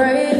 myself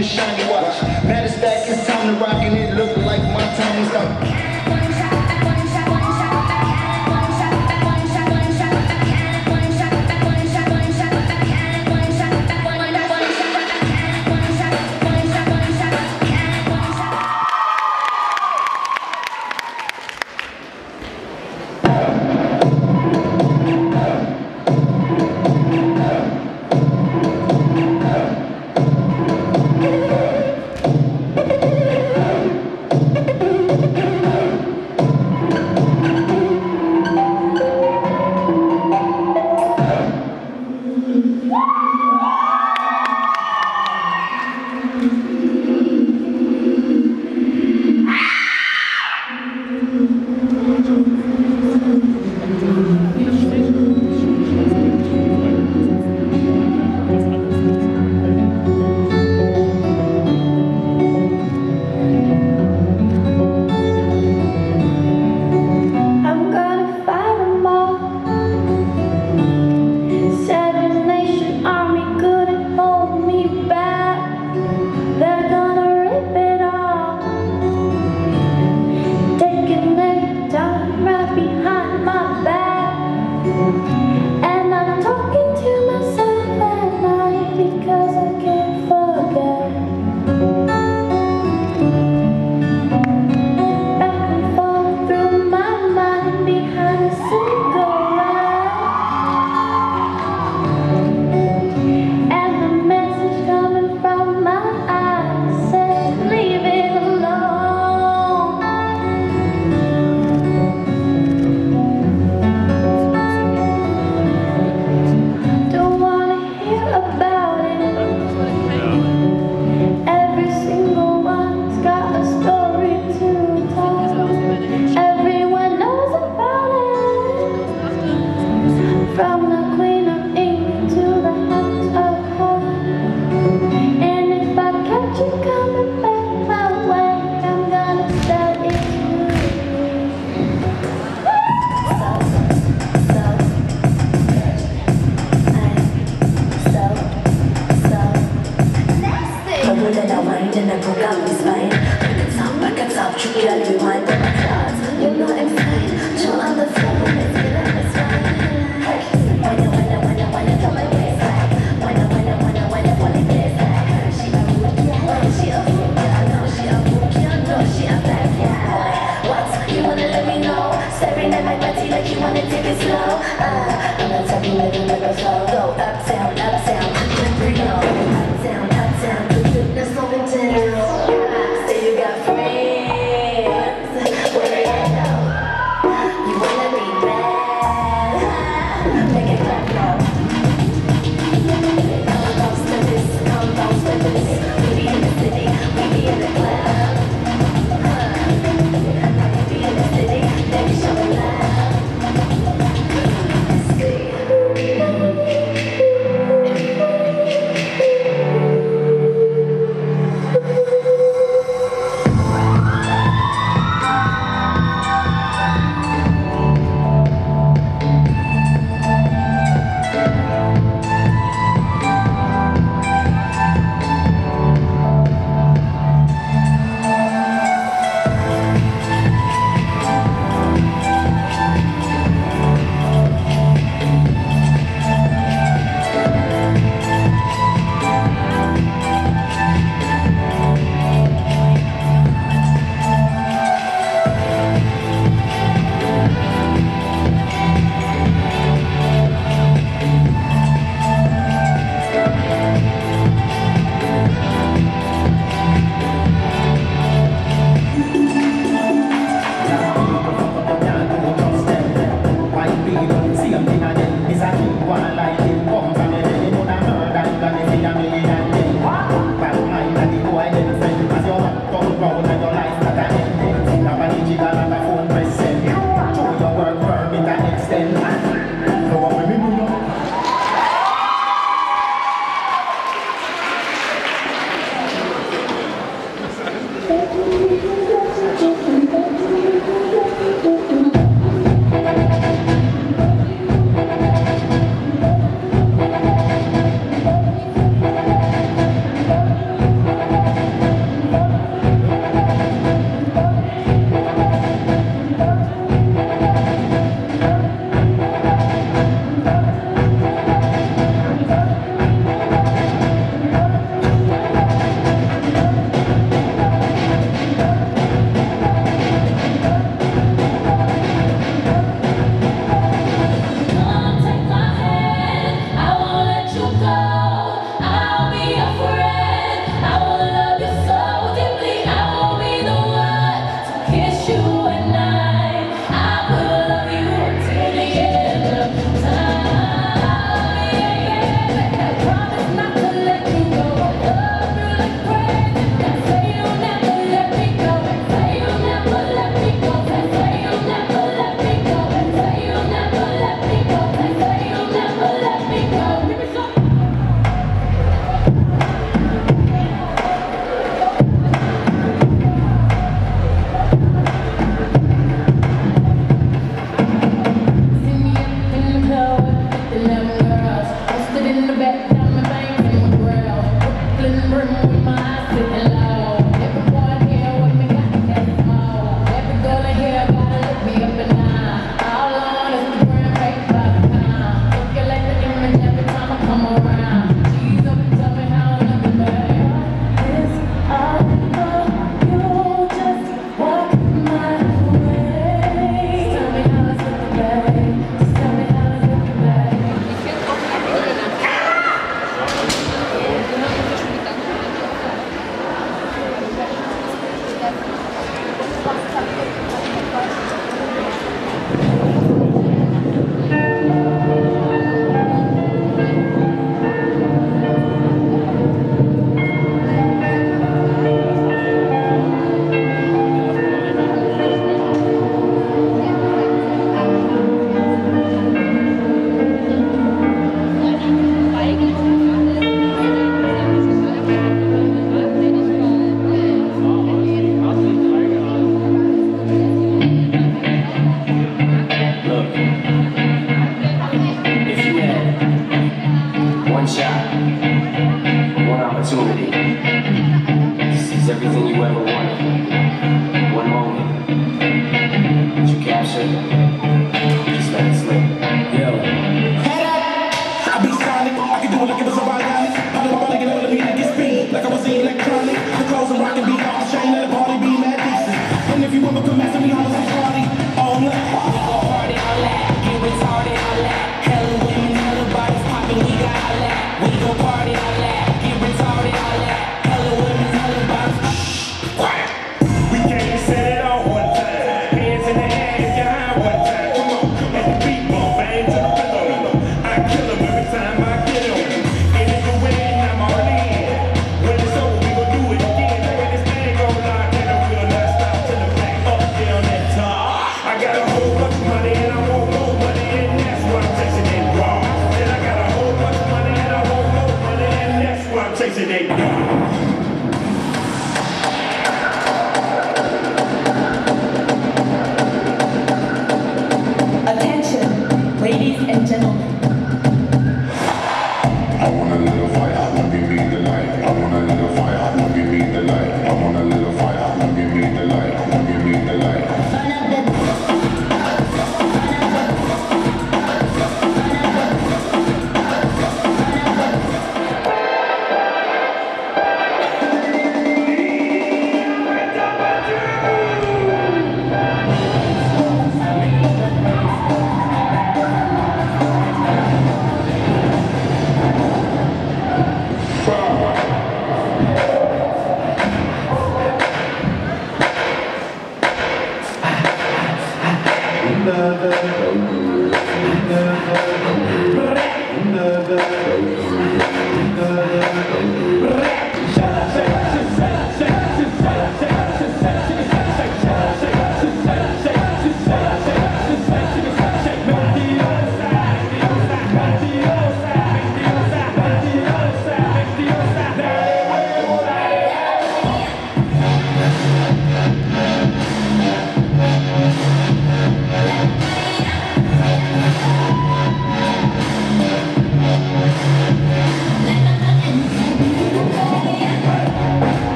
see the time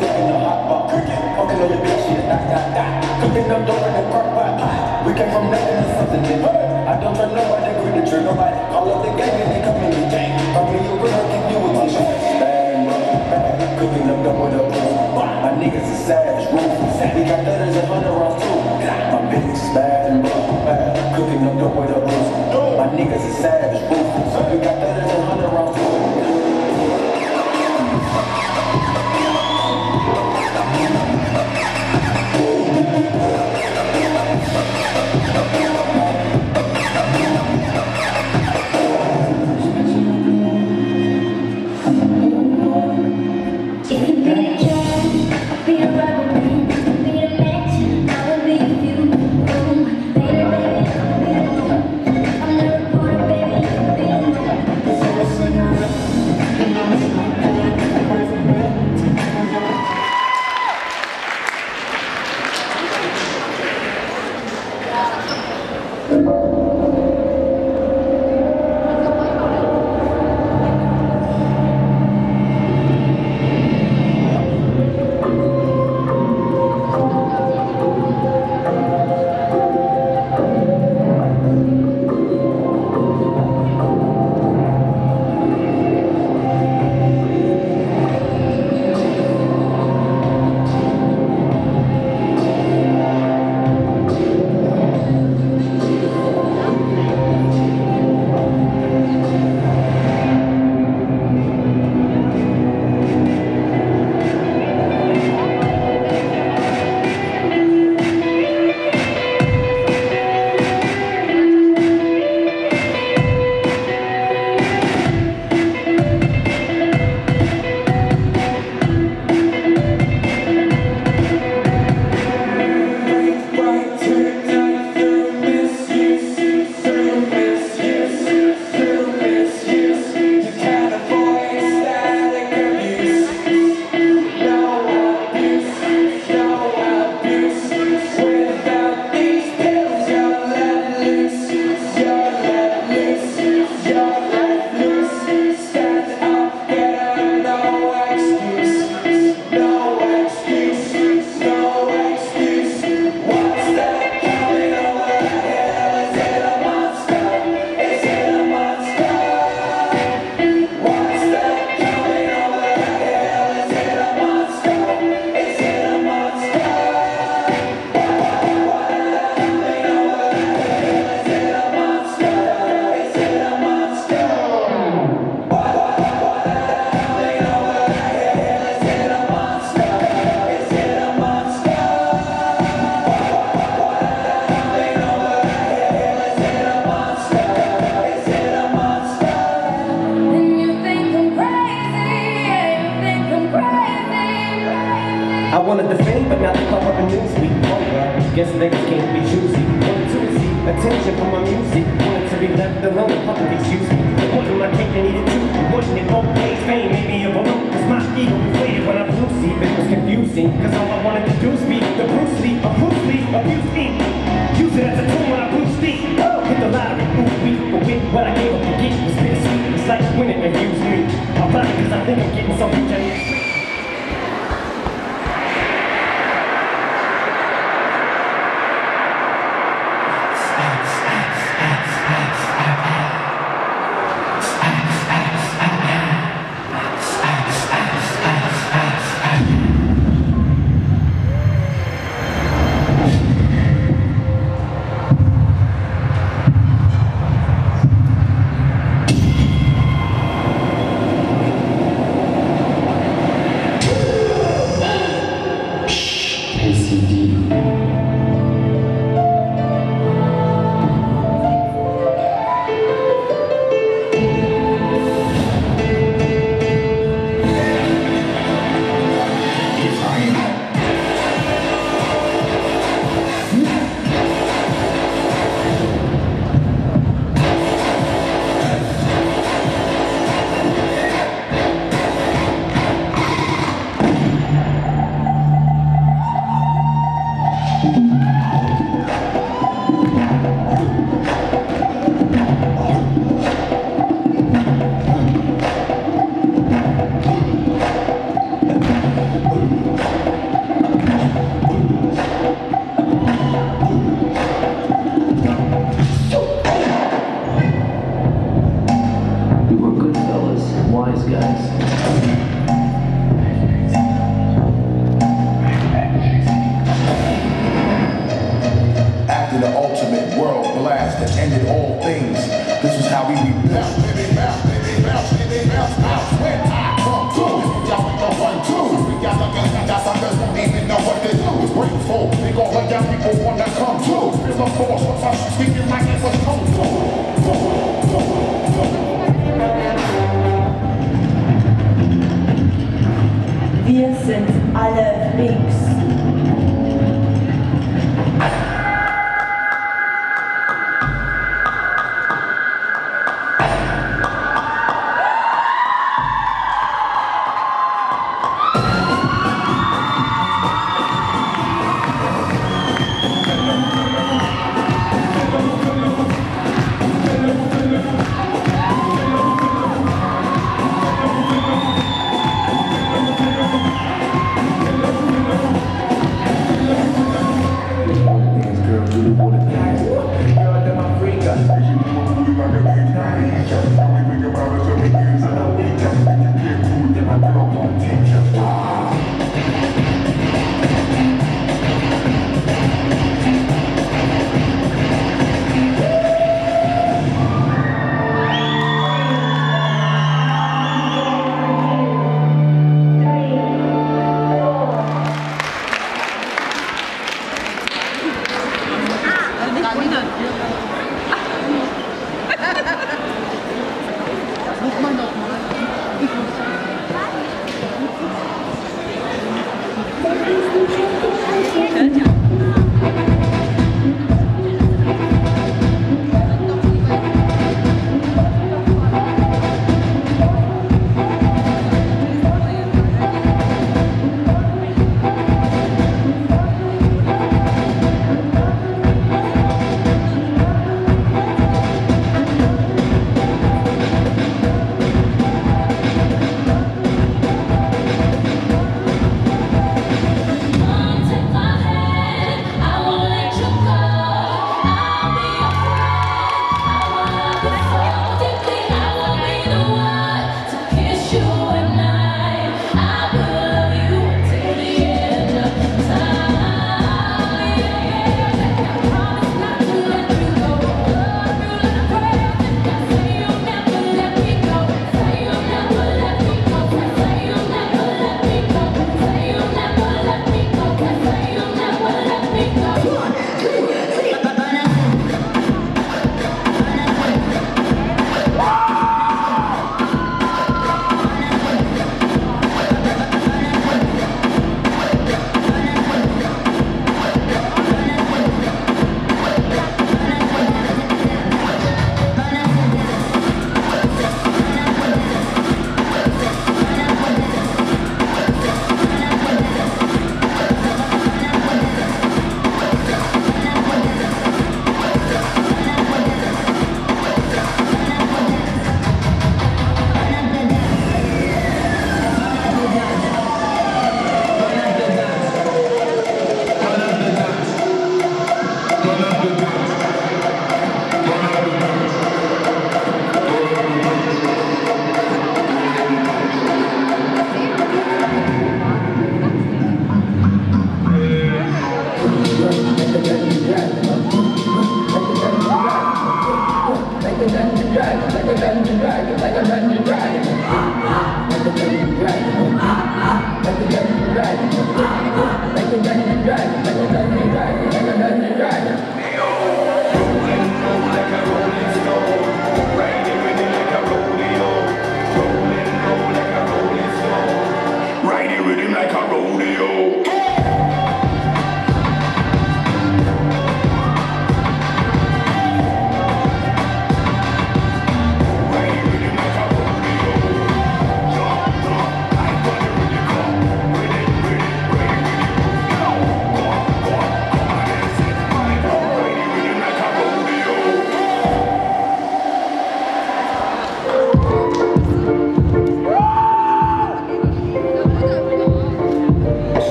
Cooking no hot pot. Fucking on your bitch shit, that, that, that. Cooking up dope in the crock pot. We came from nothing to something. I don't trust nobody, agree to trip nobody. Call up the gang and they come in the gang. I'm in your real, keep you with this shit. Bad and cooking up double the booze. My niggas is savage, ruthless. We got letters and hundred rounds too. My bitch is bad bad, cooking up double the booze. My niggas is savage, ruthless. We got letters and hundred rounds too.